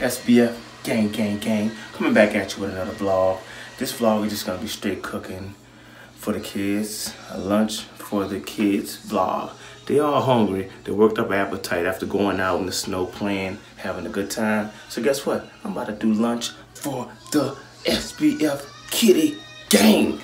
SBF gang, gang, gang. Coming back at you with another vlog. This vlog is just gonna be straight cooking for the kids, a lunch for the kids vlog. They all hungry. They worked up appetite after going out in the snow playing, having a good time. So guess what? I'm about to do lunch for the SBF Kitty Gang.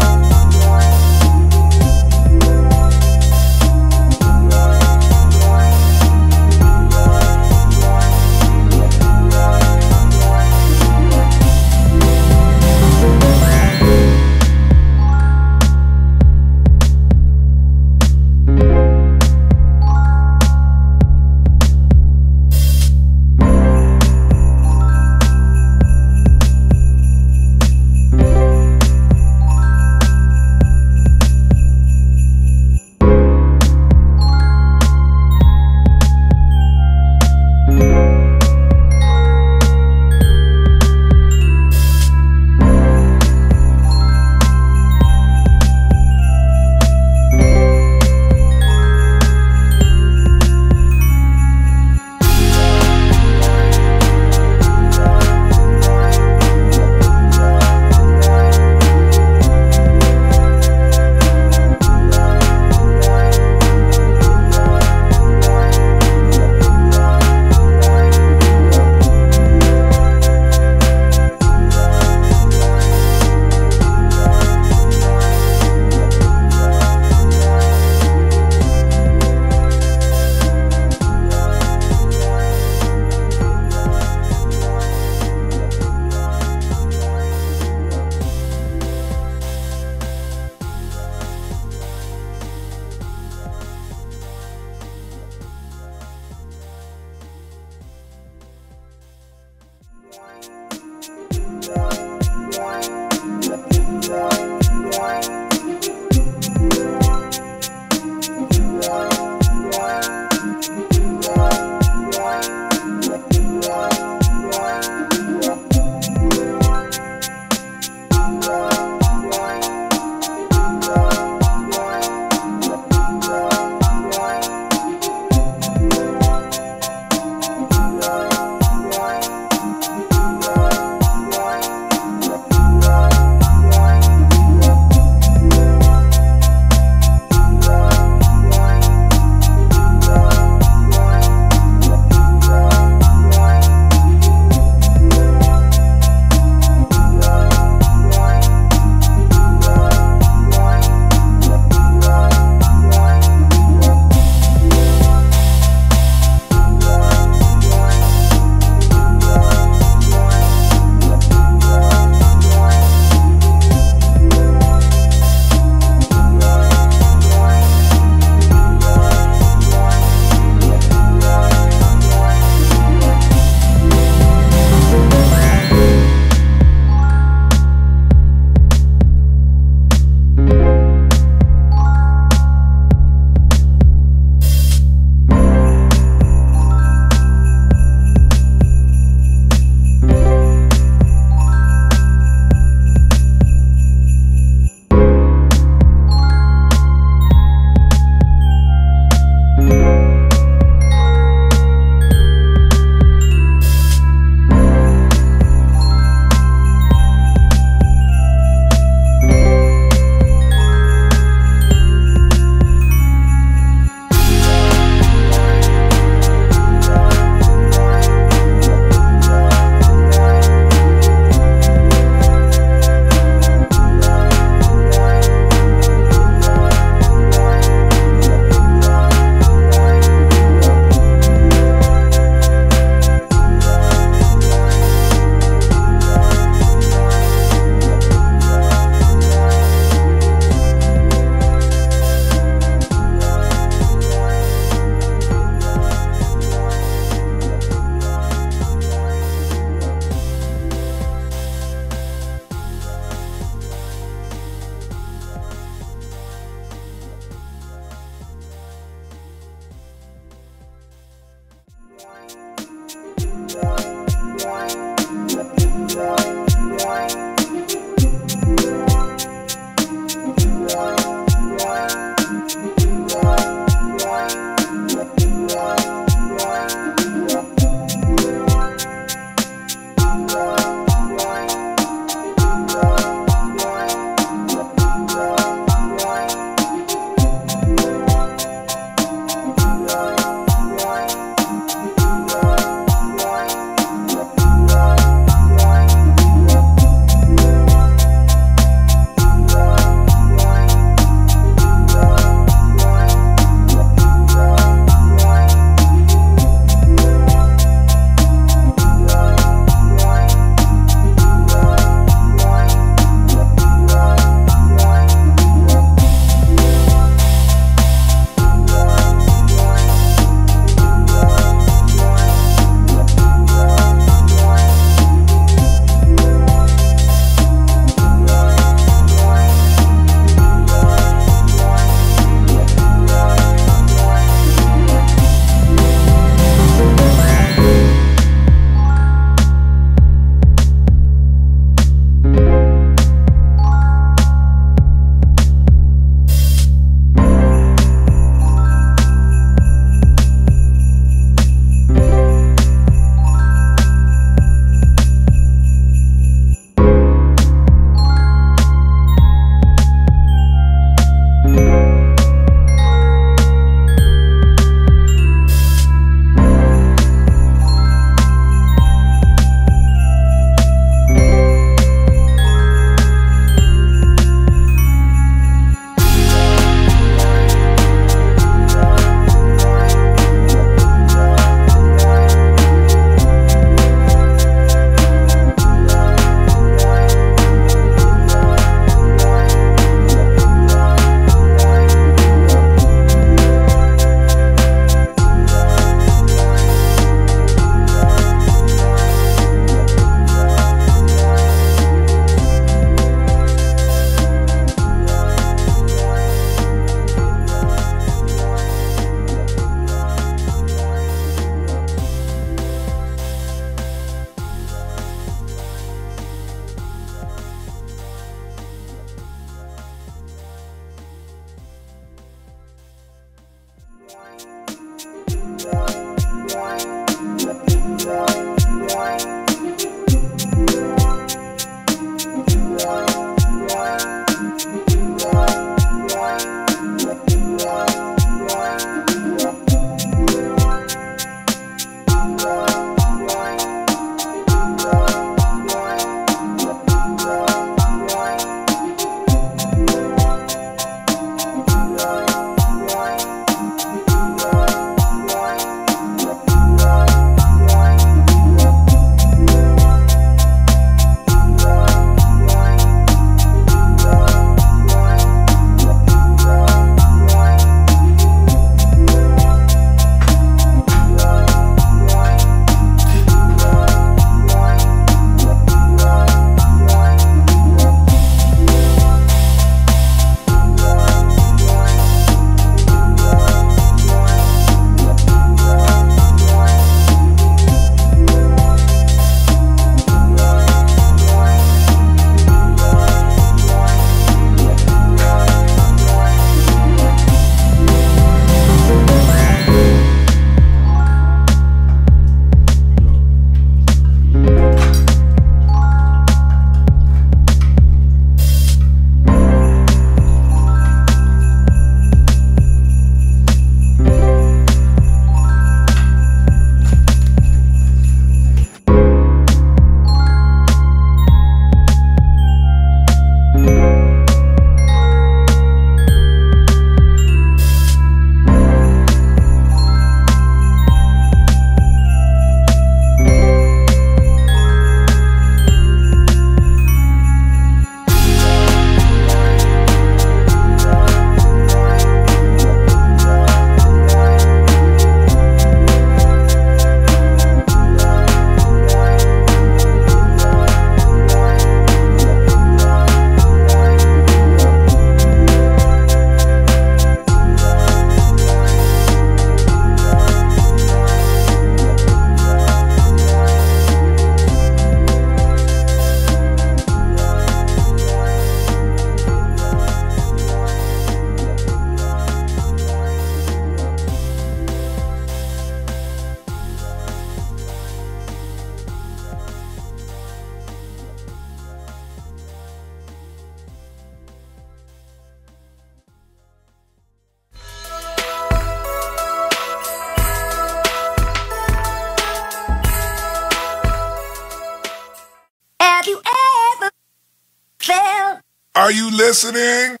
Listening?